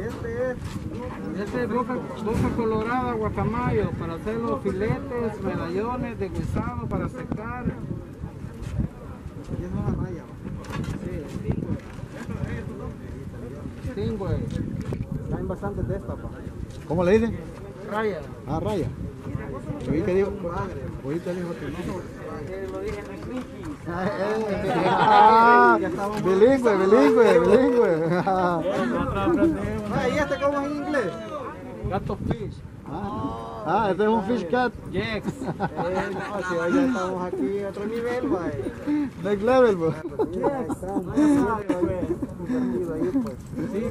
este? Este es boca, boca colorada, guacamayo, para hacer los filetes, medallones de guisado para secar. Y es una raya. Sí, sí, güey. Traen bastantes de esta, pa. ¿Cómo le dicen? Raya. Ah, raya. Oí que dijo, oí que dijo que no. lo dije en el Ah, bilingüe, bilingüe, bilingüe. ¿y este cómo es en inglés? Gato fish. Ah, ah, este es un fish cat. Jex. Eh, no, si hoy ya estamos aquí a otro nivel, bye. Next level, bro. Ahí ahí está.